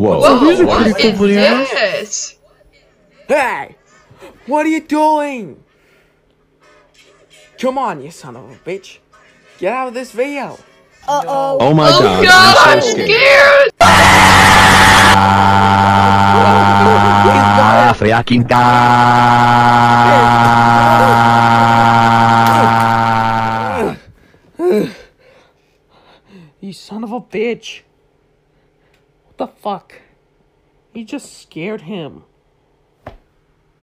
Whoa. Whoa, these are what pretty is cool bananas. this? Hey! What are you doing? Come on, you son of a bitch. Get out of this video. Uh-oh. Oh my Oh god, god, I'm I'm so scared. scared! Ah, fea quinta. You son of a bitch. The fuck? You just scared him.